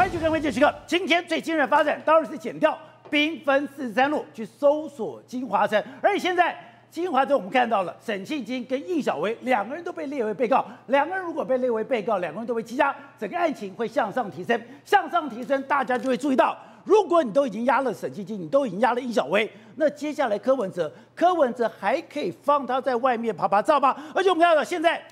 欢迎去跟关键时刻。今天最惊人的发展当然是剪掉兵分四十三路去搜索金华城，而且现在金华城我们看到了沈庆金跟应小薇两个人都被列为被告，两个人如果被列为被告，两个人都被羁押，整个案情会向上提升，向上提升，大家就会注意到，如果你都已经压了沈庆金，你都已经压了应小薇，那接下来柯文哲，柯文哲还可以放他在外面爬爬照吗？而且我们看到现在。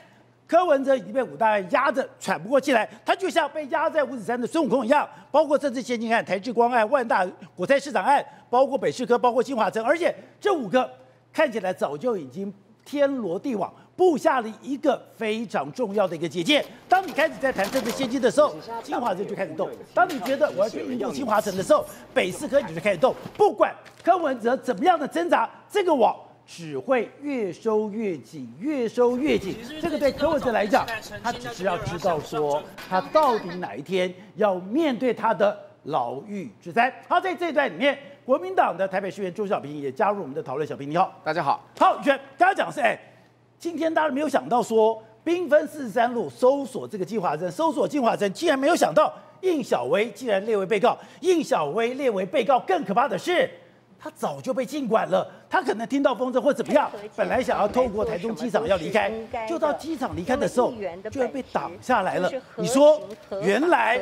柯文哲已经被五大案压着喘不过气来，他就像被压在五指山的孙悟空一样。包括这次先进案、台智光案、万大国菜市场案，包括北市科、包括新华城，而且这五个看起来早就已经天罗地网，布下了一个非常重要的一个结界。当你开始在谈政治先机的时候，金华城就开始动；当你觉得我要去运动金华城的时候，北市科你就开始动。不管柯文哲怎么样的挣扎，这个网。只会越收越紧，越收越紧。这个对柯文哲来讲，他只是要知道说，他到底哪一天要面对他的牢狱之灾。好，在这一段里面，国民党的台北市议员周小平也加入我们的讨论。小平你好，大家好。好，轩，刚刚讲是哎，今天大家没有想到说，兵分四十三路搜索这个计划证，搜索计划证，竟然没有想到应小薇竟然列为被告，应小薇列为被告，更可怕的是。他早就被禁管了，他可能听到风声或怎么样，本来想要透过台中机场要离开，就到机场离开的时候，就要被挡下来了。你说，原来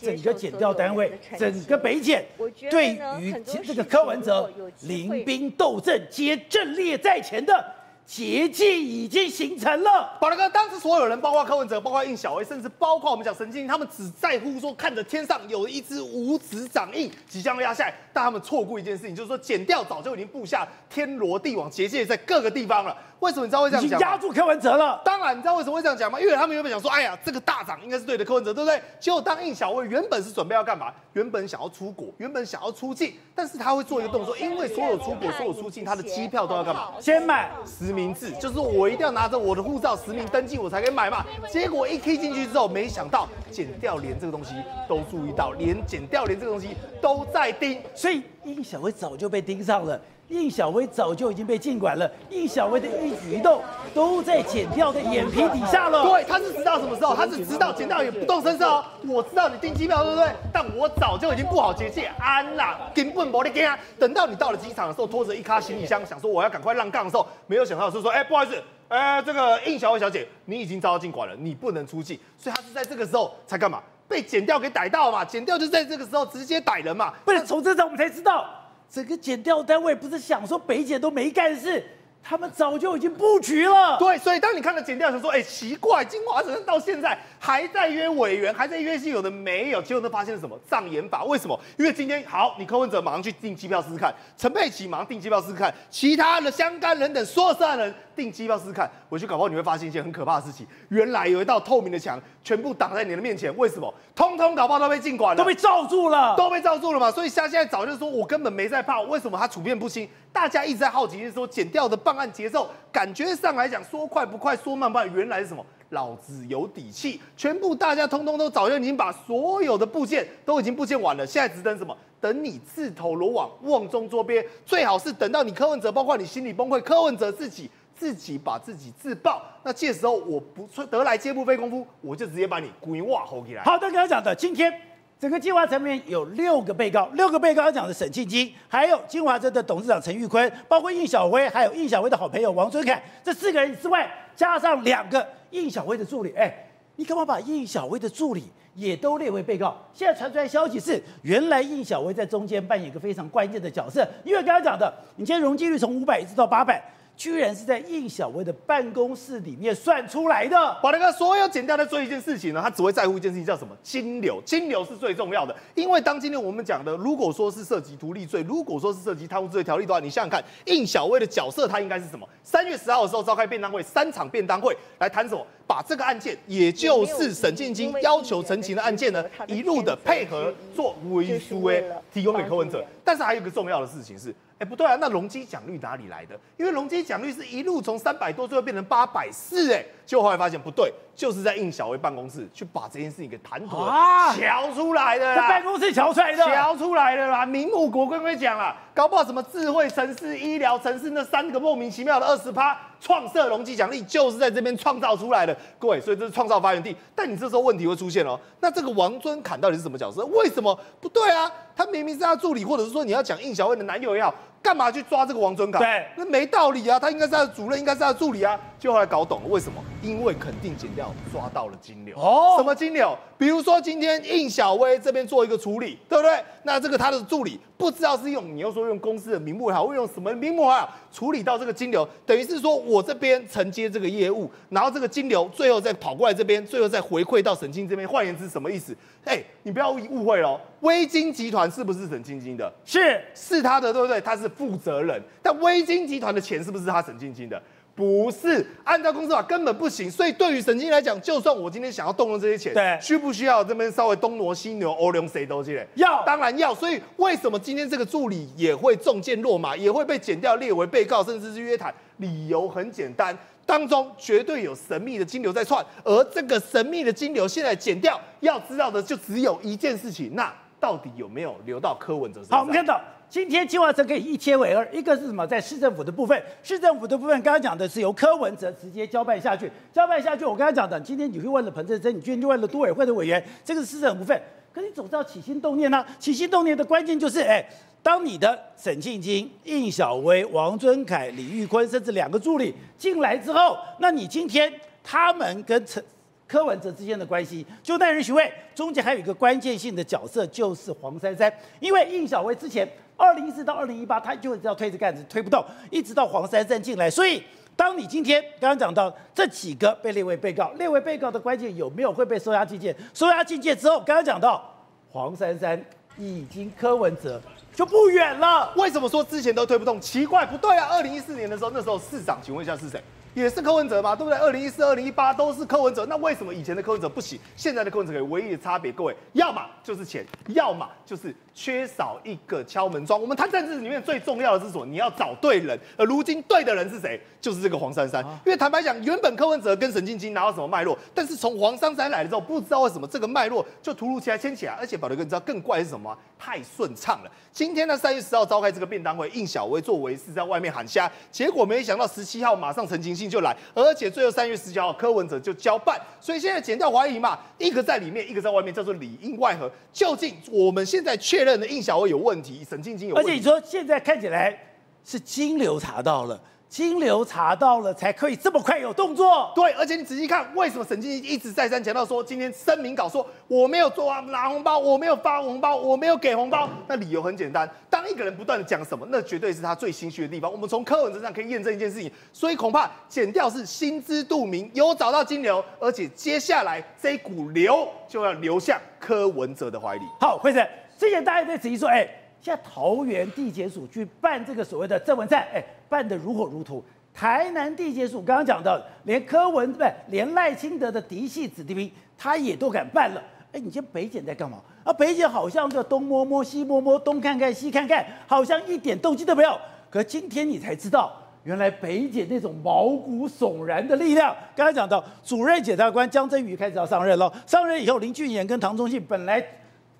整个检调单位，整个北检，对于这个柯文哲临兵斗阵、皆阵列在前的。结界已经形成了，宝大哥，当时所有人，包括柯文哲，包括应小薇，甚至包括我们讲神经，他们只在乎说看着天上有一只五指掌印即将压下来，但他们错过一件事情，就是说剪掉早就已经布下天罗地网结界在各个地方了。为什么你知道会这样讲？压住柯文哲了。当然，你知道为什么会这样讲吗？因为他们原本想说，哎呀，这个大涨应该是对的柯文哲，对不对？结果当应小薇原本是准备要干嘛？原本想要出国，原本想要出境，但是他会做一个动作，因为所有出国、所有出境，他的机票都要干嘛？先买实名字，就是我一定要拿着我的护照实名登记，我才可以买嘛。结果一 K 进去之后，没想到剪掉连这个东西都注意到，连剪掉连这个东西都在盯，所以应小薇早就被盯上了。应小薇早就已经被禁管了，应小薇的一举一动都在剪掉的眼皮底下了。对，他是知道什么时候，他是知道剪掉也不动声色哦。我知道你订机票对不对？但我早就已经布好结界，安啦，根本没得惊啊。等到你到了机场的时候，拖着一卡行李箱，想说我要赶快让杠的时候，没有想到是说，哎，不好意思，哎，这个应小薇小姐，你已经遭到禁管了，你不能出境。所以他是在这个时候才干嘛？被剪掉给逮到嘛？剪掉就在这个时候直接逮人嘛？不是从这张我们才知道。整个检调单位不是想说北检都没干事，他们早就已经布局了。对，所以当你看了检调，想说，哎，奇怪，金华城到现在还在约委员，还在约戏，有的没有，结果呢发现什么障眼法？为什么？因为今天好，你柯文哲马上去订机票试试看，陈佩琪马上订机票试试看，其他的相干人等所有涉案人订机票试试看，我去搞不好你会发现一件很可怕的事情，原来有一道透明的墙，全部挡在你的面前。为什么？通通搞不好都被禁管了，都被罩住了，都被罩住了嘛。所以像现在早就说，我根本没在怕。为什么他处变不惊？大家一直在好奇，就是说剪掉的办案节奏，感觉上来讲说快不快，说慢不慢，原来是什么？老子有底气，全部大家通通都早就已经把所有的部件都已经部件完了，现在只等什么？等你自投罗网，瓮中捉鳖。最好是等到你柯文哲，包括你心理崩溃，柯文哲自己。自己把自己自爆，那这时候我不得来接不费功夫，我就直接把你鬼哇吼起来。好的，刚刚讲的，今天整个计划层面有六个被告，六个被告讲的沈庆基，还有金华镇的董事长陈玉坤，包括应小薇，还有应小薇的好朋友王春凯，这四个人之外，加上两个应小薇的助理。哎，你干嘛把应小薇的助理也都列为被告？现在传出来消息是，原来应小薇在中间扮演一个非常关键的角色，因为刚刚讲的，你今天容积率从五百一直到八百。居然是在应小薇的办公室里面算出来的。把那个，所有剪掉的做一件事情呢，他只会在乎一件事情，叫什么？金流，金流是最重要的。因为当今天我们讲的，如果说是涉及图利罪，如果说是涉及贪污罪条例的话，你想想看，应小薇的角色他应该是什么？三月十号的时候召开便当会，三场便当会来谈什么？把这个案件，也就是沈建金要求陈情的案件呢，一路的配合做文书诶，提供给柯文哲。但是还有一个重要的事情是。哎，不对啊，那容积奖率哪里来的？因为容积奖率是一路从三百多最后变成八百四，哎，结果后来发现不对，就是在应小薇办公室去把这件事情给谈妥瞧出来的在。办公室瞧出来的。瞧出来的啦，明目国跟会讲啦，搞不好什么智慧城市、医疗城市那三个莫名其妙的二十趴创设容积奖励，就是在这边创造出来的。各位，所以这是创造发源地。但你这时候问题会出现哦，那这个王尊侃到底是什么角色？为什么不对啊？他明明是他助理，或者是说你要讲应小薇的男友也好，干嘛去抓这个王尊侃？对那没道理啊，他应该是他的主任，应该是他的助理啊。就后来搞懂了，为什么？因为肯定减掉抓到了金流哦什么金流？比如说今天应小薇这边做一个处理，对不对？那这个他的助理不知道是用你又说用公司的名目也好，或用什么名目也好，处理到这个金流，等于是说我这边承接这个业务，然后这个金流最后再跑过来这边，最后再回馈到沈清这边。换言之，什么意思？哎，你不要误会哦，微金集团是不是沈清金的？是是他的，对不对？他是负责人，但微金集团的钱是不是他沈晶晶的？不是，按照公司法根本不行。所以对于沈晶来讲，就算我今天想要动用这些钱，对需不需要这边稍微东挪西挪，欧龙谁都进来？要当然要。所以为什么今天这个助理也会中箭落马，也会被剪掉列为被告，甚至是约谈？理由很简单。当中绝对有神秘的金流在串，而这个神秘的金流现在剪掉，要知道的就只有一件事情，那到底有没有流到柯文哲身上？好，我们看到今天计划成可以一切为二，一个是什么？在市政府的部分，市政府的部分刚刚讲的是由柯文哲直接交办下去，交办下去。我刚刚讲的，今天你去问了彭正珍，你今天去问了都委会的委员，这个是市政府部分。可你总是要起心动念呢、起心动念的关键就是，哎，当你的沈庆金、应小薇、王尊凯、李玉坤，甚至两个助理进来之后，那你今天他们跟陈。柯文哲之间的关系，就耐人寻味。中间还有一个关键性的角色，就是黄珊珊。因为应小薇之前二零一四到二零一八，他就会知道推着杆子推不动，一直到黄珊珊进来。所以，当你今天刚刚讲到这几个被列为被告，列为被告的关键有没有会被收押进监？收押进监之后，刚刚讲到黄珊珊已经柯文哲就不远了。为什么说之前都推不动？奇怪，不对啊！二零一四年的时候，那时候市长，请问一下是谁？也是柯文哲嘛，对不对？二零一四、二零一八都是柯文哲，那为什么以前的柯文哲不行，现在的柯文哲可以？唯一的差别，各位，要么就是钱，要么就是缺少一个敲门砖。我们谈政治里面最重要的是什么？你要找对人，而如今对的人是谁？就是这个黄珊珊。因为坦白讲，原本柯文哲跟沈晶晶拿到什么脉络，但是从黄珊珊来了之后，不知道为什么这个脉络就突如其来牵起来，而且宝刘哥，你知道更怪的是什么？太顺畅了。今天呢，三月十号召开这个便当会，应小薇作为是在外面喊瞎，结果没想到十七号马上陈情信就来，而且最后三月十九号柯文哲就交办，所以现在减掉怀疑嘛，一个在里面，一个在外面，叫做里应外合。究竟我们现在确认的应小薇有问题，沈静晶有问题而且你，说现在看起来是金流查到了，金流查到了才可以这么快有动作。对，而且你仔细看，为什么沈静晶一直再三强调说，今天声明稿说我没有做啊拿红包，我没有发红包，我没有给红包？那理由很简单，当一个人不断的讲什么，那绝对是他最心虚的地方。我们从柯文哲上可以验证一件事情，所以恐怕减掉是心知肚明，有找到金流，而且接下来这一股流就要流向柯文哲的怀里。好，辉生，之前大家在质疑说，哎，现在桃园地检署去办这个所谓的正文灿，哎，办得如火如荼。台南地检署刚刚讲到，连柯文不连赖清德的嫡系子弟兵，他也都敢办了。哎，你今天北检在干嘛？啊，北检好像这东摸摸西摸摸，东看看西看看，好像一点动机都没有。可今天你才知道，原来北检那种毛骨悚然的力量。刚刚讲到，主任检察官江真宇开始要上任了，上任以后，林俊彦跟唐忠信本来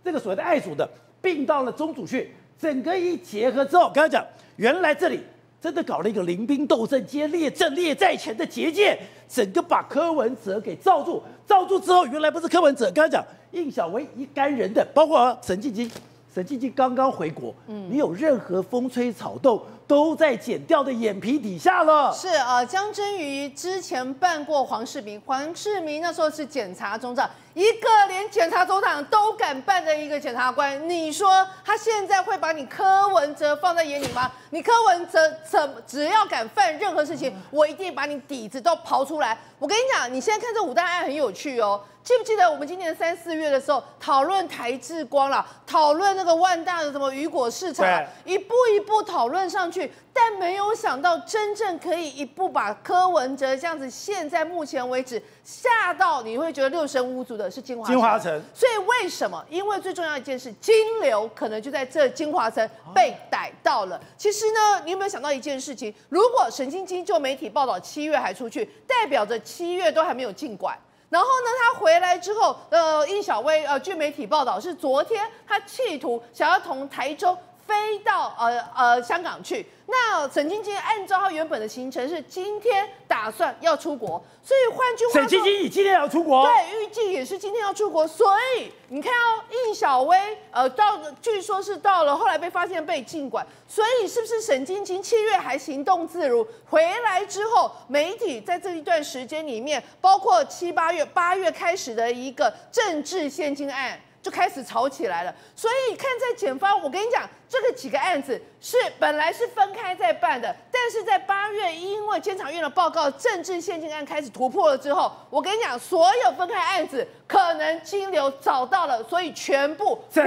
这个所谓的爱主的并到了中组去，整个一结合之后，刚刚讲，原来这里真的搞了一个临兵斗阵、接列阵列在前的结界，整个把柯文哲给罩住。罩住之后，原来不是柯文哲，刚才讲应小薇一干人的，包括沈静基，沈静基刚刚回国，嗯，你有任何风吹草动，都在剪掉的眼皮底下了。是啊，江真瑜之前办过黄世明，黄世明那时候是检察总长，一个连检察总长都敢办的一个检察官，你说他现在会把你柯文哲放在眼里吗？你柯文哲怎只要敢犯任何事情，我一定把你底子都刨出来。我跟你讲，你现在看这五大案很有趣哦。记不记得我们今年三四月的时候讨论台智光了，讨论那个万大的什么雨果市场啊，一步一步讨论上去。去，但没有想到真正可以一步把柯文哲这样子，现在目前为止吓到你会觉得六神无主的是金华金华城。所以为什么？因为最重要一件事，金流可能就在这金华城被逮到了。其实呢，你有没有想到一件事情？如果沈晶晶就媒体报道七月还出去，代表着七月都还没有进馆。然后呢，他回来之后，呃，应小薇，呃，据媒体报道是昨天他企图想要从台中飞到呃呃香港去。那沈晶晶按照他原本的行程是今天打算要出国，所以换句话说，沈晶晶你今天要出国？对，预计也是今天要出国。所以你看哦，应小薇，呃，到据说是到了，后来被发现被禁管。所以是不是沈晶晶七月还行动自如？回来之后，媒体在这一段时间里面，包括七八月、八月开始的一个政治现金案。就开始吵起来了，所以看在检方，我跟你讲，这个几个案子是本来是分开在办的，但是在八月，因为监察院的报告，政治现金案开始突破了之后，我跟你讲，所有分开案子可能金流找到了，所以全部整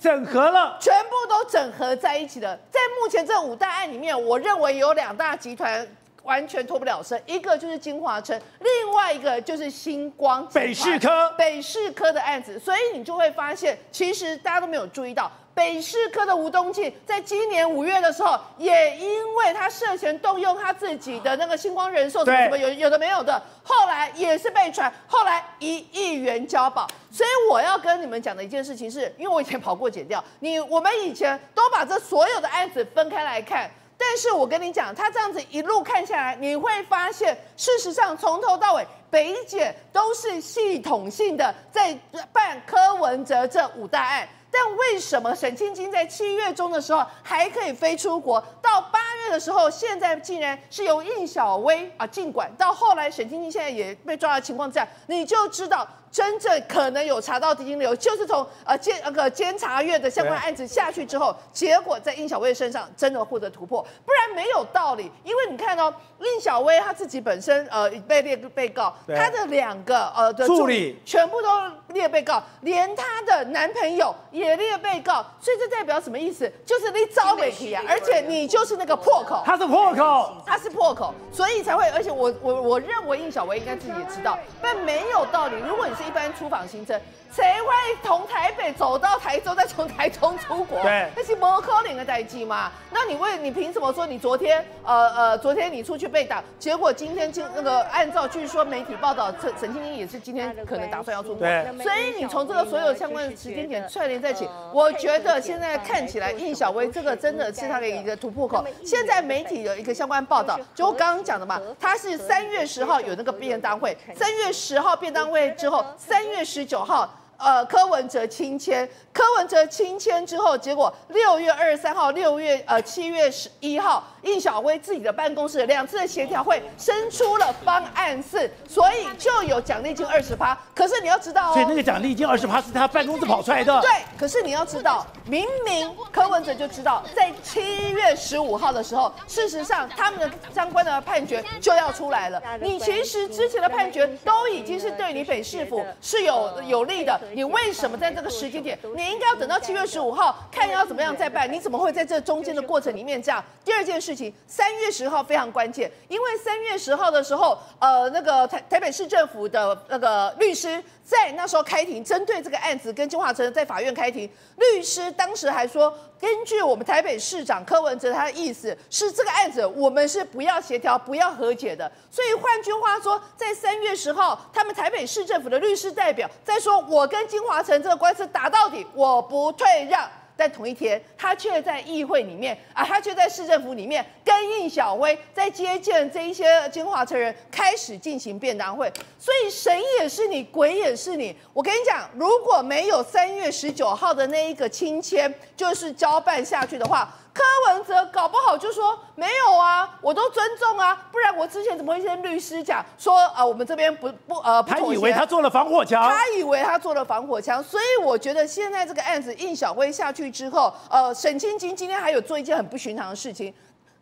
整合了，全部都整合在一起的。在目前这五大案里面，我认为有两大集团。完全脱不了身，一个就是金华城，另外一个就是星光北市科北市科的案子，所以你就会发现，其实大家都没有注意到，北市科的吴东进在今年五月的时候，也因为他涉嫌动用他自己的那个星光人寿什么什么有有的没有的，后来也是被传，后来一亿元交保，所以我要跟你们讲的一件事情是，因为我以前跑过检调，你我们以前都把这所有的案子分开来看。但是我跟你讲，他这样子一路看下来，你会发现，事实上从头到尾，北检都是系统性的在办柯文哲这五大案。但为什么沈清金在七月中的时候还可以飞出国，到八月的时候，现在竟然是由应小薇啊尽管，到后来沈清金现在也被抓的情况下，你就知道。真正可能有查到资金流，就是从呃监那个监察院的相关案子下去之后，结果在应小薇身上真的获得突破，不然没有道理。因为你看哦，应小薇她自己本身呃被列被告，她的两个呃的助理全部都列被告，连她的男朋友也列被告，所以这代表什么意思？就是你招媒体啊，而且你就是那个破口，他是破口，他是破口，所以才会，而且我我我认为应小薇应该自己也知道，但没有道理。如果你是一般出访行程，谁会从台北走到台中，再从台中出国？对，那是摩柯林的代际嘛？那你为你凭什么说你昨天呃呃昨天你出去被打，结果今天就那个按照据说媒体报道，陈陈清英也是今天可能打算要出国，所以你从这个所有相关的时间点串联在一起，我觉得现在看起来应小薇这个真的是他的一个突破口。现在媒体有一个相关报道，就我刚刚讲的嘛，他是三月十号有那个便当会，三月十号便当会之后。三月十九号，呃，柯文哲亲签，柯文哲亲签之后，结果六月二十三号、六月呃七月十一号。应小薇自己的办公室两次的协调会生出了方案四，所以就有奖励金二十趴。可是你要知道哦，所以那个奖励金二十趴是他办公室跑出来的。对，可是你要知道，明明柯文哲就知道，在七月十五号的时候，事实上他们的相关的判决就要出来了。你其实之前的判决都已经是对你北市府是有有利的，你为什么在这个时间点，你应该要等到七月十五号看要怎么样再办？你怎么会在这中间的过程里面这样？第二件事。情三月十号非常关键，因为三月十号的时候，呃，那个台台北市政府的那个律师在那时候开庭，针对这个案子跟金华城在法院开庭，律师当时还说，根据我们台北市长柯文哲他的意思，是这个案子我们是不要协调、不要和解的。所以换句话说，在三月十号，他们台北市政府的律师代表在说，我跟跟金华城这个官司打到底，我不退让。在同一天，他却在议会里面啊，他却在市政府里面跟应小薇在接见这一些金华城人，开始进行便当会。所以神也是你，鬼也是你。我跟你讲，如果没有三月十九号的那一个亲签，就是交办下去的话。柯文哲搞不好就说没有啊，我都尊重啊，不然我之前怎么会跟律师讲说啊，我们这边不不呃，他以为他做了防火墙，他以为他做了防火墙，所以我觉得现在这个案子应小薇下去之后，呃，沈清金今天还有做一件很不寻常的事情，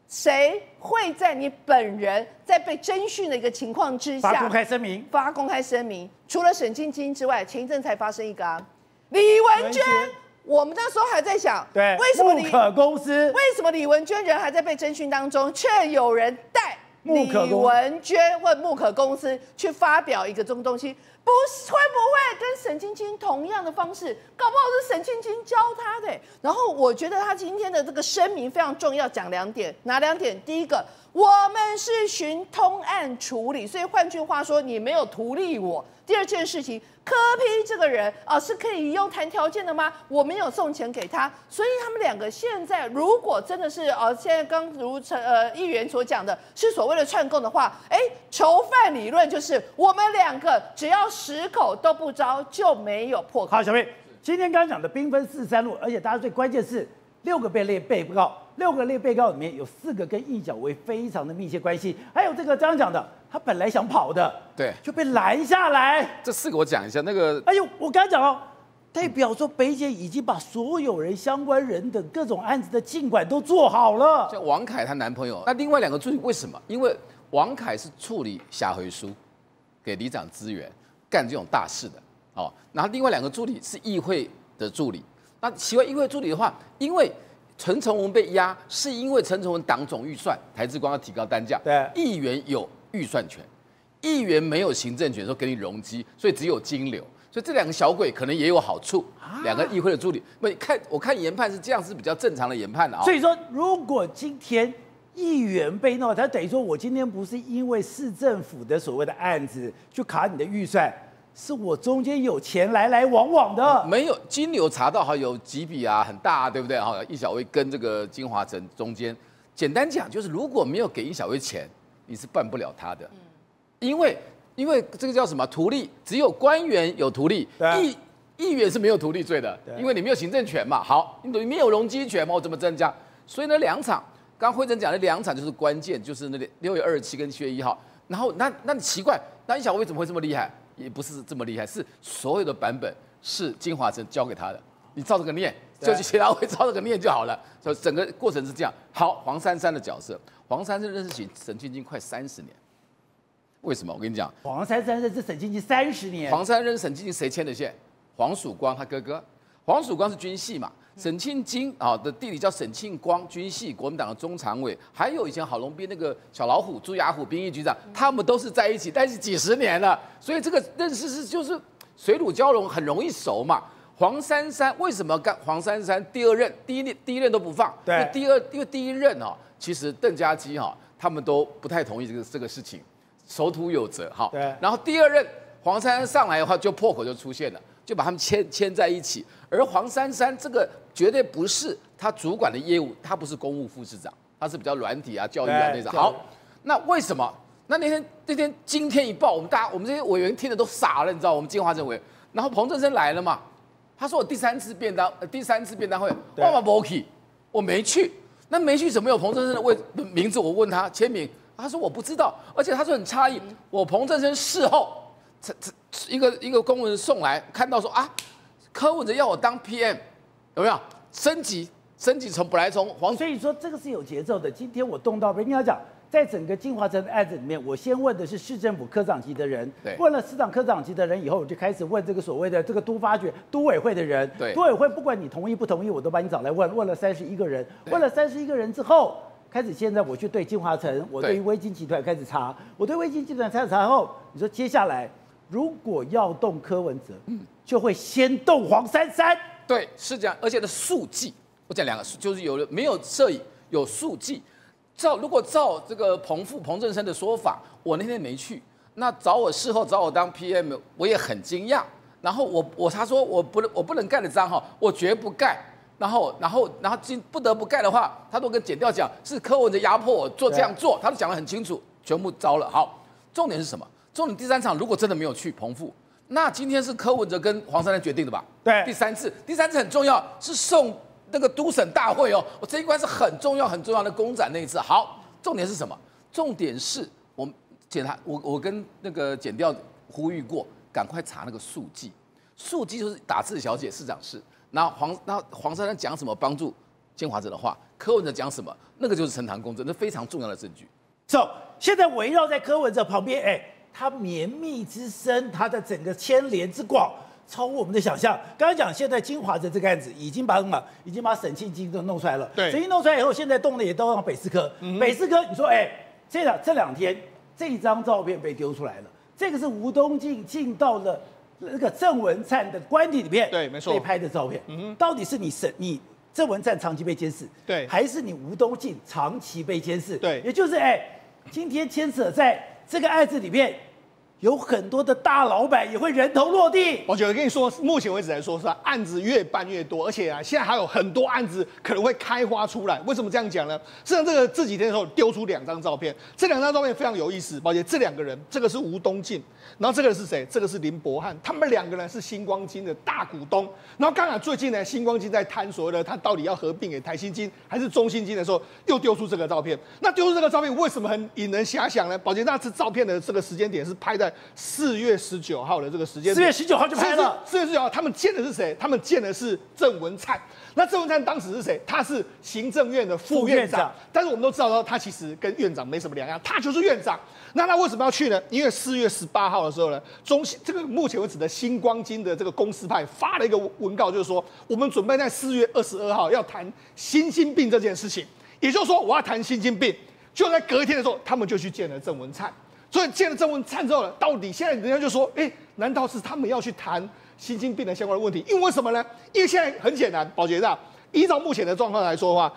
谁会在你本人在被侦讯的一个情况之下发公开声明？发公开声明，除了沈清金之外，前一阵才发生一个啊，李文娟。我们那时候还在想，对，为什么李可公司为什么李文娟人还在被侦讯当中，却有人带李可公文娟或木可公司去发表一个这种东西？不是会不会跟沈青青同样的方式？搞不好是沈青青教他的。然后我觉得他今天的这个声明非常重要，讲两点，哪两点？第一个，我们是循通案处理，所以换句话说，你没有图利我。第二件事情，柯批这个人啊，是可以用谈条件的吗？我没有送钱给他，所以他们两个现在如果真的是呃，现在刚如陈呃议员所讲的，是所谓的串供的话，哎，囚犯理论就是我们两个只要十口都不招，就没有破口。好，小妹，今天刚刚讲的兵分四三路，而且大家最关键是六个被列被告，六个列被告里面有四个跟易小薇非常的密切关系，还有这个刚刚讲的，他本来想跑的，对就被拦下来。这四个我讲一下，那个哎呦，我刚刚讲哦，代表说北姐已经把所有人、相关人等各种案子的尽管都做好了。像王凯她男朋友，那另外两个助理为什么？因为王凯是处理下回书，给里长资源，干这种大事的哦。然后另外两个助理是议会的助理。那奇怪议会助理的话，因为陈崇文被压，是因为陈崇文党总预算，台资光要提高单价，对。议员有预算权，议员没有行政权，说给你容积，所以只有金流。所以这两个小鬼可能也有好处，两个议会的助理，不看我看研判是这样，是比较正常的研判的啊、所以说，如果今天议员被闹，他等于说我今天不是因为市政府的所谓的案子去卡你的预算，是我中间有钱来来往往的。没有金牛查到哈有几笔啊，很大、啊，对不对？哈，易小薇跟这个金华城中间，简单讲就是如果没有给易小薇钱，你是办不了他的，因为因为这个叫什么图利，只有官员有图利议议员是没有图利罪的，因为你没有行政权嘛。好，你没有容积权嘛，我怎么增加？所以呢，两场，刚刚辉珍讲的两场就是关键，就是那六月二十七跟七月一号。然后那那你奇怪，那易小薇怎么会这么厉害？也不是这么厉害，是所有的版本是金华城交给他的，你照这个念，就去其他会照这个念就好了。所以整个过程是这样。好，黄珊珊的角色，黄珊珊认识沈沈庆金快三十年，为什么？我跟你讲，黄珊珊认识沈晶晶三十年，黄珊认识沈晶晶谁牵的线？黄曙光他哥哥，黄曙光是军系嘛，沈庆金啊的弟弟叫沈庆光，军系国民党的中常委，还有以前郝龙斌那个小老虎朱雅虎兵役局长，他们都是在一起，但是几十年了，所以这个认识是就是水乳交融，很容易熟嘛。黄珊珊为什么干黄珊珊第二任第一任第一任都不放？对第二因为第一任哦，其实邓家基哈、他们都不太同意这个这个事情，守土有责哈。对然后第二任黄珊珊上来的话，就破口就出现了，就把他们牵牵在一起。而黄珊珊这个绝对不是他主管的业务，他不是公务副市长，他是比较软体啊、教育啊那种。好，那为什么？那那天那天今天一报，我们大家我们这些委员听的都傻了，你知道，我们金华镇委。然后彭正生来了嘛，他说我第三次便当，呃第三次便当会，对我嘛没去，我没去。那没去怎么有彭正生的位名字？我问他签名，他说我不知道，而且他说很诧异，我彭正生事后，这这一个一个公文送来，看到说啊，柯文哲要我当 PM，有没有升级？升级从本来从黄所以说这个是有节奏的。今天我动到，人家讲，在整个金华城的案子里面，我先问的是市政府科长级的人对，问了市长科长级的人以后，我就开始问这个所谓的这个都发局、都委会的人。对都委会不管你同意不同意，我都把你找来问，问了三十一个人，对问了三十一个人之后，开始现在我去对金华城，我对于微金集团开始查，我对微金集团开始查后，你说接下来如果要动柯文哲，嗯就会先动黄珊珊。对，是这样，而且的速记，我讲两个，就是有没有摄影，有速记。照如果照这个彭富彭振生的说法，我那天没去，那找我事后找我当 PM，我也很惊讶。然后我我他说我不能我不能盖的章哈，我绝不盖。然后然后然后今不得不盖的话，他都跟检调讲是柯文哲压迫我做这样做，他都讲得很清楚，全部招了。好，重点是什么？重点第三场如果真的没有去彭富，那今天是柯文哲跟黄珊珊决定的吧？对第三次，第三次很重要，是送那个都审大会哦。我这一关是很重要、很重要的公展那一次。好，重点是什么？重点是我们检查，我我跟那个检调呼吁过，赶快查那个速记。速记就是打字小姐市长室，然后黄那黄珊珊讲什么帮助建华者的话，柯文哲讲什么，那个就是呈堂公证，那非常重要的证据。So，现在围绕在柯文哲旁边，哎，他绵密之深，它的整个牵连之广，超乎我们的想象。刚刚讲，现在金华的这个案子已经把什么，已经把沈庆金都弄出来了。对沈庆弄出来以后，现在动的也都往北四科。北四科，你说，哎，这两这两天这张照片被丢出来了，这个是吴东进进到了那个郑文灿的官邸里面，对没错被拍的照片。嗯到底是你沈你郑文灿长期被监视，对还是你吴东进长期被监视？对也就是哎，今天牵扯在这个案子里面。有很多的大老板也会人头落地。我觉得跟你说，目前为止来说是案子越办越多，而且啊，现在还有很多案子可能会开花出来。为什么这样讲呢？实际上，这个这几天的时候丢出两张照片，这两张照片非常有意思。宝姐，这两个人，这个是吴东进，然后这个是谁？这个是林伯汉，他们两个人是星光金的大股东。然后刚好最近呢，星光金在谈所谓的他到底要合并给台新金还是中信金的时候，又丢出这个照片。那丢出这个照片为什么很引人遐想呢？宝洁那次照片的这个时间点是拍在四月十九号的这个时间，四月十九号就拍了。四月十九号，他们见的是谁？他们见的是郑文灿。那郑文灿当时是谁？他是行政院的副院长。但是我们都知道，他其实跟院长没什么两样，他就是院长。那他为什么要去呢？因为四月十八号的时候呢，中这个目前为止的星光金的这个公司派发了一个文告，就是说我们准备在四月二十二号要谈新兴病这件事情。也就是说，我要谈新兴病。就在隔一天的时候，他们就去见了郑文灿。所以见了郑文灿之后呢，到底现在人家就说，哎，难道是他们要去谈新兴病的相关的问题？因为什么呢？因为现在很简单，保洁大依照目前的状况来说的话，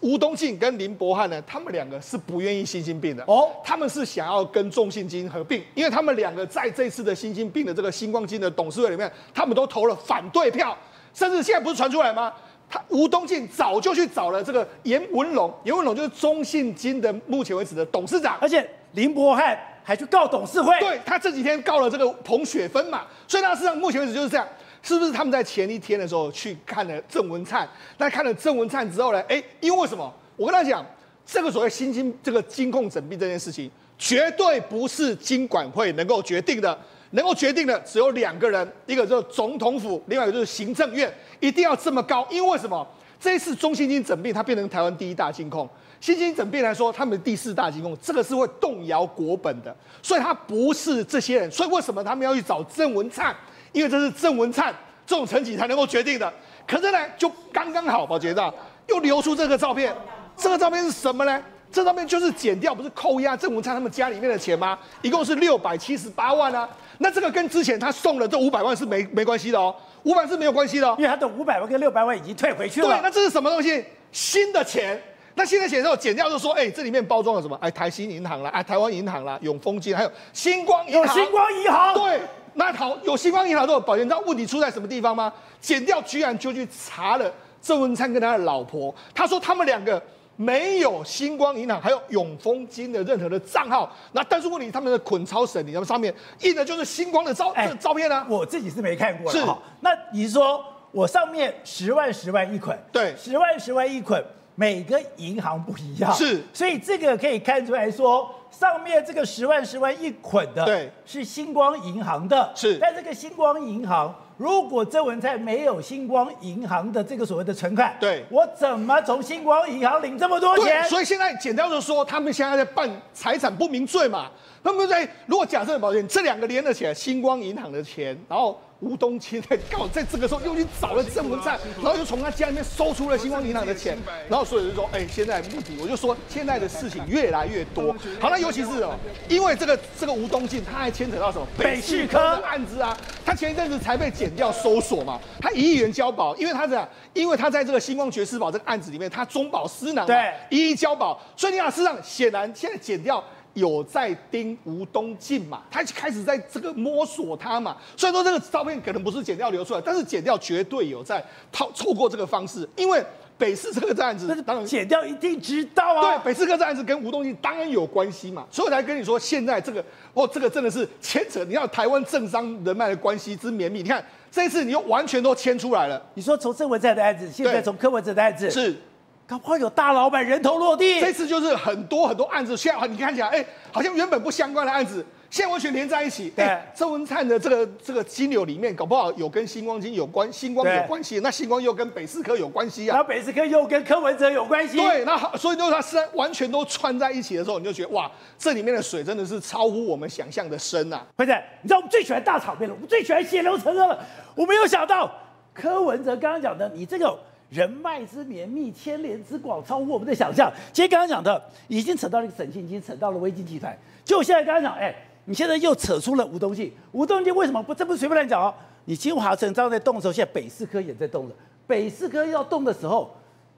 吴东进跟林伯汉呢，他们两个是不愿意新兴病的哦，他们是想要跟中信金合并，因为他们两个在这次的新兴病的这个星光金的董事会里面，他们都投了反对票，甚至现在不是传出来吗？他吴东进早就去找了这个严文龙，严文龙就是中信金的目前为止的董事长，而且林伯汉。还去告董事会？对他这几天告了这个彭雪芬嘛，所以那事实上目前为止就是这样，是不是他们在前一天的时候去看了郑文灿？那看了郑文灿之后呢？哎，因为什么？我跟他讲，这个所谓新金这个金控整并这件事情，绝对不是金管会能够决定的，能够决定的只有两个人，一个就是总统府，另外一个就是行政院，一定要这么高，因为什么？这一次中信金整并，它变成台湾第一大金控。新兴整变来说，他们第四大金控，这个是会动摇国本的，所以他不是这些人。所以为什么他们要去找郑文灿？因为这是郑文灿这种层级才能够决定的。可是呢，就刚刚好，保洁长又流出这个照片。这个照片是什么呢？这照片就是剪掉，不是扣押郑文灿他们家里面的钱吗？一共是六百七十八万啊。那这个跟之前他送的这五百万是没没关系的哦，五百是没有关系的，因为他的五百万跟六百万已经退回去了。对，那这是什么东西？新的钱。那现在写之后剪掉就说，哎，这里面包装了什么？哎，台新银行啦，哎，台湾银行啦，永丰金，还有星光银行。有星光银行。对，那好，有星光银行都有，保险，你知道问题出在什么地方吗？剪掉居然就去查了郑文灿跟他的老婆，他说他们两个没有星光银行还有永丰金的任何的账号。那但是问题，他们的捆钞审理，他们上面印的就是星光的照照片啊。我自己是没看过。是。那你是说我上面十万十万一捆？对，十万十万一捆。每个银行不一样，是，所以这个可以看出来说，上面这个十万十万一捆的，对，是星光银行的，是。但这个星光银行，如果郑文灿没有星光银行的这个所谓的存款，对，我怎么从星光银行领这么多钱？所以现在简单的说，他们现在在办财产不明罪嘛。他们在如果假设保险这两个连了起来，星光银行的钱，然后。吴东清在告，在这个时候又去找了郑文灿，然后又从他家里面搜出了星光银行的钱，然后所以就说，哎，现在目的，我就说现在的事情越来越多。好，那尤其是哦，因为这个这个吴东进，他还牵扯到什么北市科的案子啊？他前一阵子才被剪掉搜索嘛，他一亿元交保，因为他这样，因为他在这个星光爵士堡这个案子里面，他中保私囊，对，一亿交保，所以你想，事实上显然现在剪掉。有在盯吴东进嘛？他开始在这个摸索他嘛。虽然说这个照片可能不是剪掉流出来，但是剪掉绝对有在套透过这个方式。因为北市这个案子，当然剪掉一定知道啊。对，北市这个案子跟吴东进当然有关系嘛。所以我才跟你说，现在这个哦，这个真的是牵扯，你看台湾政商人脉的关系之绵密。你看这一次你又完全都牵出来了。你说从郑文灿的案子，现在从柯文哲的案子是。搞不好有大老板人头落地。这次就是很多很多案子，现在你看起来，哎，好像原本不相关的案子，现在完全连在一起。对哎郑文灿的这个这个金流里面，搞不好有跟星光金有关，星光有关系，那星光又跟北四科有关系啊然后。北四科又跟柯文哲有关系。对，那好所以就是它是完全都串在一起的时候，你就觉得哇，这里面的水真的是超乎我们想象的深啊呐、会长，你知道我们最喜欢大场面了，我们最喜欢血流成河了。我没有想到柯文哲刚刚讲的，你这个人脉之绵密、牵连之广，超乎我们的想象。其实刚刚讲的已经扯到了一个沈庆金，扯到了微金集团。就现在刚刚讲，哎，你现在又扯出了吴东进。吴东进为什么不？这不是随便乱讲哦。你金华城刚在动的时候，现在北四科也在动了。北四科要动的时候，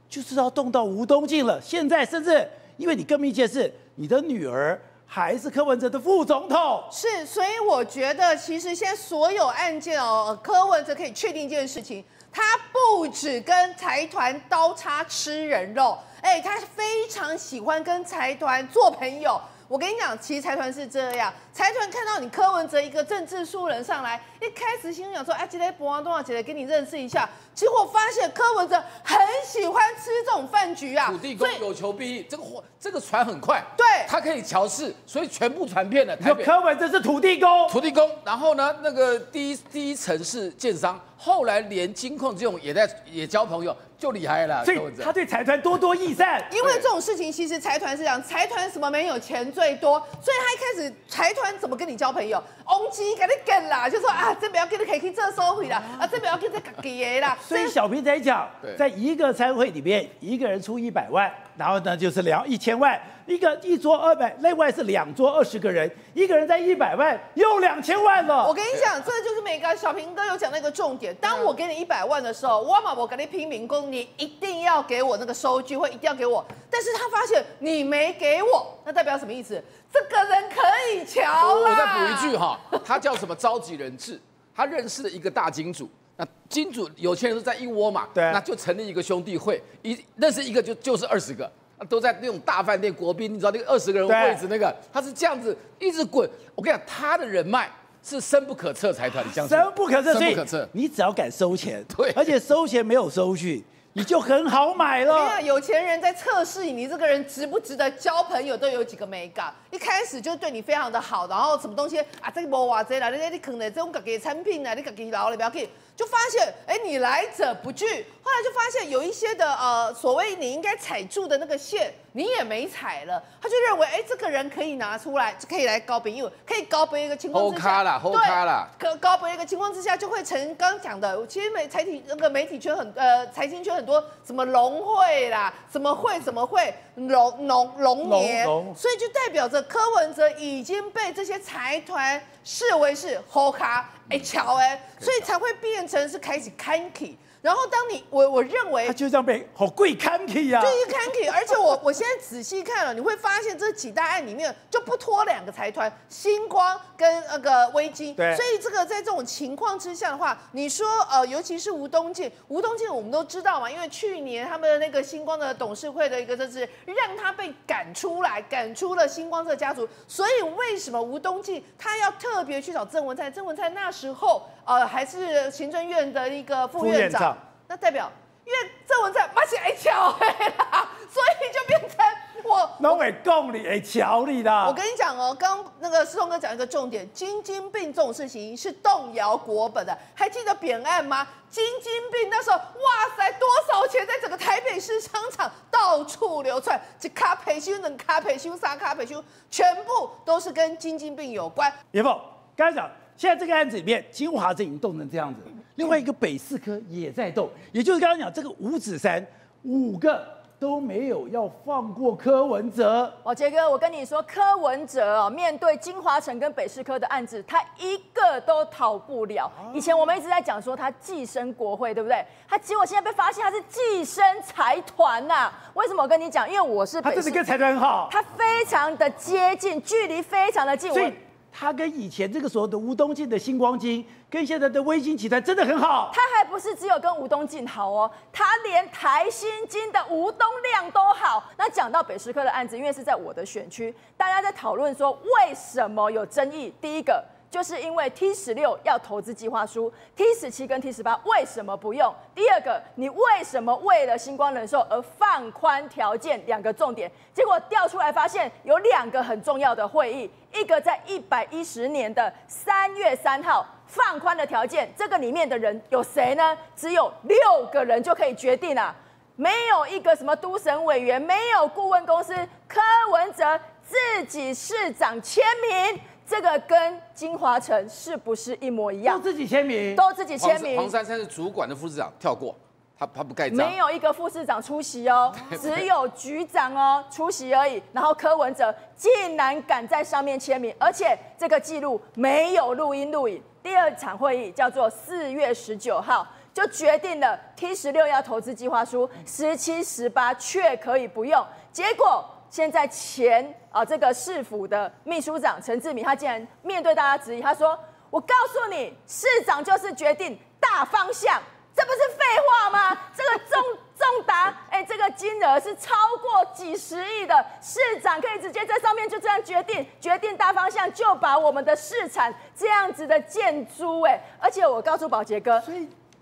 就是要动到吴东进了。现在甚至因为你更密切是你的女儿还是柯文哲的副总统。是，所以我觉得其实现在所有案件哦，柯文哲可以确定一件事情，他不止跟财团刀叉吃人肉，哎，他非常喜欢跟财团做朋友。我跟你讲，其实财团是这样，财团看到你柯文哲一个政治素人上来，一开始心想说，哎，今天博王多少姐姐跟你认识一下，结果发现柯文哲很喜欢吃这种饭局啊，土地公有求必应，这个货这个船很快，对他可以调试，所以全部传遍了台有北。柯文哲是土地公，土地公，然后呢，那个第一第一层是建商，后来连金控这种也在也交朋友，就厉害了。所以他对财团多多益善。因为这种事情，其实财团是这样，财团什么没有钱最多，所以他一开始财团怎么跟你交朋友？翁基给你跟啦，就说啊，这边要给你可以去这收回啦，啊，这边要给这给的啦。所以小平才讲，在一个餐会里面，一个人出一百万，然后呢就是两一千万，一个一桌二百，另外是两桌二十个人，一个人在一百万，又两千万了我。跟你讲，这就是每个小平哥有讲那个重点。当我给你一百万的时候，我嘛我给你拼民工，你一定要给我那个收据，或一定要给我。但是他发现你没给我，那代表什么意思？这个人可以瞧啦。我再补一句哈，他叫什么召集人质？他认识了一个大金主，那金主有钱人都在一窝嘛，对那就成立一个兄弟会，一认识一个就就是二十个。都在那种大饭店国宾，你知道那个二十个人位置那个，他是这样子一直滚。我跟你讲，他的人脉是深不可测财团，你相信吗？深不可测，深不可测。你只要敢收钱，对而且收钱没有收据，你就很好买了我跟你讲，。有钱人在测试你这个人值不值得交朋友，都有几个美感。一开始就对你非常的好，然后什么东西啊，这个无话这啦，你你可能这种自己的产品啊，你自己留了不要紧，就发现哎，你来者不拒。后来就发现有一些的呃，所谓你应该踩住的那个线，你也没踩了，他就认为哎，这个人可以拿出来，可以来高朋友，可以高杯一个情况之下，啦啦。可高博一个情况之下，就会成刚刚讲的，其实媒财体那个媒体圈很呃财经圈很多什么龙会啦，什么会什么会龙龙龙年。所以就代表着柯文哲已经被这些财团视为是后卡哎巧哎，所以才会变成是开始看起。然后当你我我认为他就这样被好贵看起呀、就一个 Kanky，而且我 我现在仔细看了，你会发现这几大案里面就不拖两个财团，星光跟那个微金。对所以这个在这种情况之下的话，你说呃，尤其是吴东进，吴东进我们都知道嘛，因为去年他们的那个星光的董事会的一个就是让他被赶出来，赶出了星光这个家族。所以为什么吴东进他要特别去找郑文灿？郑文灿那时候呃还是行政院的一个副院长。那代表，因为郑文灿马起来敲啦，所以就变成我。农委共理哎，瞧你啦。我跟你讲哦，刚刚那个思聪哥讲一个重点，金金病这种事情是动摇国本的，还记得扁案吗？金金病那时候，哇塞，多少钱在整个台北市商场到处流窜，这卡培修、能卡培修、啥卡培修，全部都是跟金金病有关。野凤刚才讲，现在这个案子里面，金华镇已经动成这样子，另外一个北四科也在动，也就是刚刚讲这个五指山五个都没有要放过柯文哲。哦，杰哥，我跟你说，柯文哲哦，面对金华城跟北市科的案子，他一个都逃不了。以前我们一直在讲说他寄生国会，对不对？他结果现在被发现他是寄生财团呐、为什么我跟你讲？因为我是他真的跟财团很好，他非常的接近，距离非常的近。我所以他跟以前这个时候的吴东进的星光金，跟现在的微星集团真的很好。他还不是只有跟吴东进好哦，他连台新金的吴东亮都好。那讲到北师科的案子，因为是在我的选区，大家在讨论说为什么有争议。第一个，就是因为 T 十六要投资计划书，T 十七跟 T 十八为什么不用？第二个，你为什么为了星光人寿而放宽条件？两个重点，结果调出来发现有两个很重要的会议，一个在一百一十年的三月三号放宽的条件，这个里面的人有谁呢？只有六个人就可以决定啊，没有一个什么都审委员，没有顾问公司，柯文哲自己市长签名。这个跟金华城是不是一模一样？都自己签名，都自己签名。黄珊珊是主管的副市长跳过，他他不盖章，没有一个副市长出席哦，只有局长哦出席而已。然后柯文哲竟然敢在上面签名，而且这个记录没有录音录影。第二场会议叫做四月十九号，就决定了 T 十六要投资计划书，十七十八却可以不用。结果。现在前啊，这个市府的秘书长陈志明，他竟然面对大家质疑，他说：“我告诉你，市长就是决定大方向，这不是废话吗？这个重重达，哎，这个金额是超过几十亿的，市长可以直接在上面就这样决定，决定大方向，就把我们的市产这样子的建筑，哎，而且我告诉宝杰哥。”柯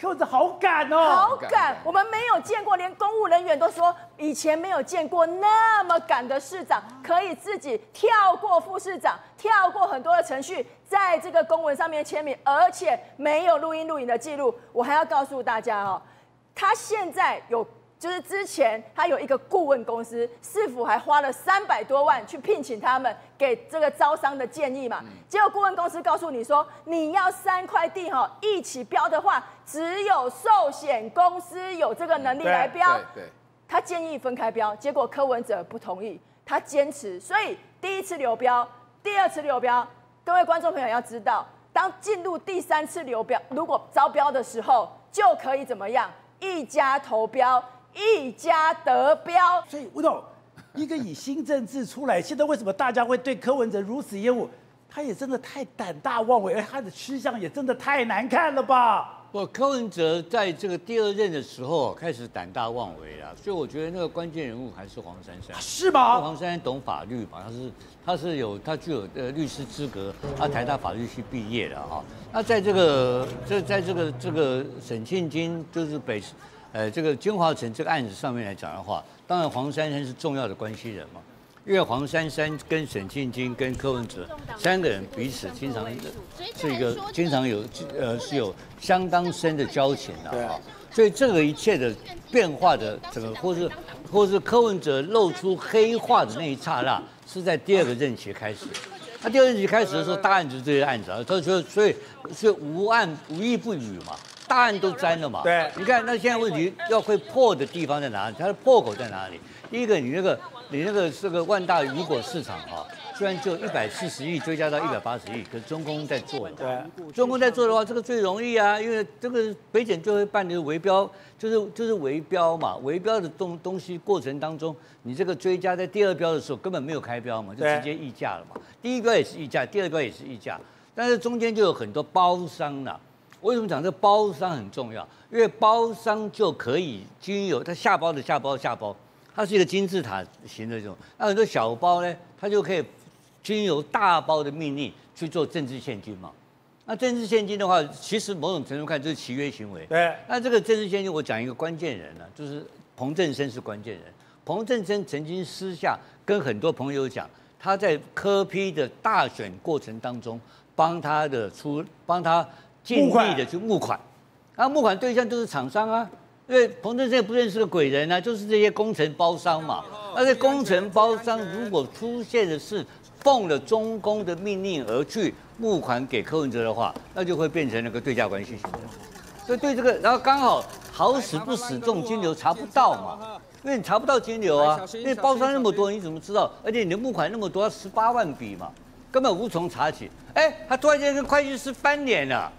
文哲好赶哦，好赶！我们没有见过，连公务人员都说以前没有见过那么赶的市长，可以自己跳过副市长，跳过很多的程序，在这个公文上面签名，而且没有录音录影的记录。我还要告诉大家哦，他现在有。就是之前他有一个顾问公司，市府还花了三百多万去聘请他们，给这个招商的建议嘛。结果顾问公司告诉你说，你要三块地哈一起标的话，只有寿险公司有这个能力来标。对，他建议分开标，结果柯文哲不同意，他坚持。所以第一次流标，第二次流标，各位观众朋友要知道，当进入第三次流标，如果招标的时候，就可以怎么样？一家投标。一家得标，所以吴董，一个以新政治出来，现在为什么大家会对柯文哲如此厌恶？他也真的太胆大妄为，而他的吃相也真的太难看了吧？不，柯文哲在这个第二任的时候开始胆大妄为了，所以我觉得那个关键人物还是黄珊珊，是吗？黄珊珊懂法律嘛，他是他是有他具有呃律师资格，他台大法律系毕业的哈。那在这个这在这个这个沈庆金就是北。呃，这个金华城这个案子上面来讲的话，当然黄珊珊是重要的关系人嘛，因为黄珊珊跟沈庆金跟柯文哲三个人彼此经常是一个经常有呃是有相当深的交情的啊，所以这个一切的变化的这个，或是或是柯文哲露出黑化的那一刹那，是在第二个任期开始。他第二任期开始的时候，大案子这些案子啊，他说所以是无案无义不语嘛。大案都沾了嘛？对，你看那现在问题要会破的地方在哪里？它的破口在哪里？第一个，你那个你那个这个万大雨果市场啊，虽然就一百四十亿追加到一百八十亿，可是中公在做。对，中公在做的话，这个最容易啊，因为这个北检就会办的围标，就是就是围标嘛，围标的东东西过程当中，你这个追加在第二标的时候根本没有开标嘛，就直接溢价了嘛。第一标也是溢价，第二标也是溢价，但是中间就有很多包商了。为什么讲这包商很重要？因为包商就可以经由它下包的下包下包，它是一个金字塔型的这种。那很多小包呢，它就可以经由大包的命令去做政治现金嘛。那政治现金的话，其实某种程度看就是契约行为。对。那这个政治现金，我讲一个关键人呢，就是彭正生是关键人。彭正生曾经私下跟很多朋友讲，他在科批的大选过程当中，帮他的出帮他。尽力的去募款，那募款对象就是厂商啊，因为彭正生也不认识的鬼人啊，就是这些工程包商嘛。那些工程包商如果出现的是奉了中公的命令而去募款给柯文哲的话，那就会变成那个对价关系。所以对这个，然后刚好好死不死，这种金流查不到嘛，因为你查不到金流啊，因为包商那么多，你怎么知道？而且你的募款那么多，十八万笔嘛，根本无从查起。哎，他突然间跟会计师翻脸了。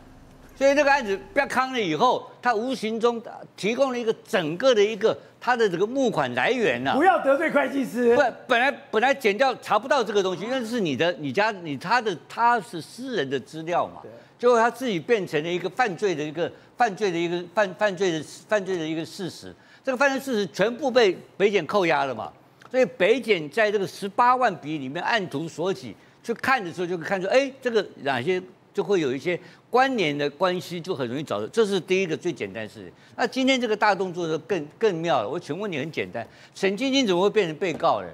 所以这个案子不要康了以后，他无形中提供了一个整个的一个他的这个募款来源呐。不要得罪会计师。不，本来本来减掉查不到这个东西，因为是你的、你家、你他的他是私人的资料嘛。结果他自己变成了一个犯罪的一个犯罪的一个犯犯罪的犯罪的一个事实。这个犯罪事实全部被北检扣押了嘛。所以北检在这个十八万笔里面按图索骥去看的时候，就看出哎，这个哪些就会有一些关联的关系，就很容易找到。这是第一个最简单的事情。那今天这个大动作就更更妙了。我请问你，很简单，沈晶晶怎么会变成被告呢？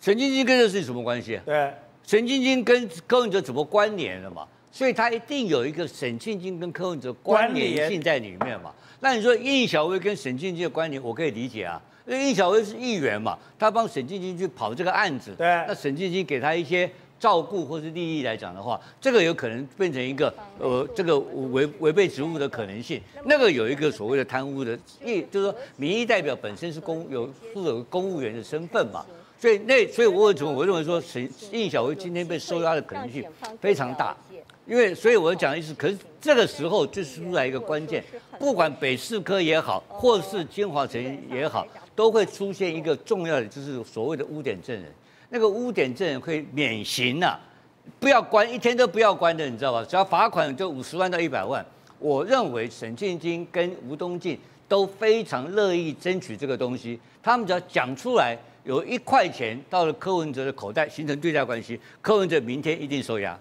沈晶晶跟这事情什么关系啊？对，沈晶晶跟柯文哲怎么关联了嘛？所以他一定有一个沈庆晶跟柯文哲关联性在里面嘛。那你说应小薇跟沈庆晶的关联，我可以理解啊，因为应小薇是议员嘛，他帮沈庆晶去跑这个案子，对那沈庆晶给他一些照顾或是利益来讲的话，这个有可能变成一个呃这个违违背职务的可能性。那个有一个所谓的贪污的，意就是说民意代表本身是公有负有公务员的身份嘛。所以那所以我为什么我认为说沈应小薇今天被收押的可能性非常大，因为所以我讲的意思，可是这个时候就是出来一个关键，不管北市科也好，或是金华城也好，都会出现一个重要的，就是所谓的污点证人。那个污点证人会免刑呐、不要关，一天都不要关的，你知道吧？只要罚款就五十万到一百万。我认为沈庆金跟吴东进都非常乐意争取这个东西，他们只要讲出来，有一块钱到了柯文哲的口袋，形成对价关系，柯文哲明天一定收押。